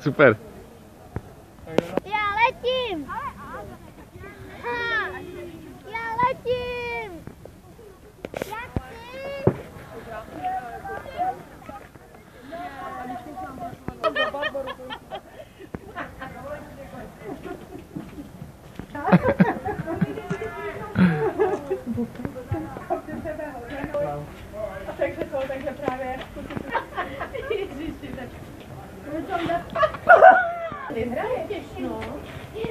Super. Já letím! Ha, já letím! Já chci! Takže to, takže právě... Ježiši, tak... ¿Vendrá? No.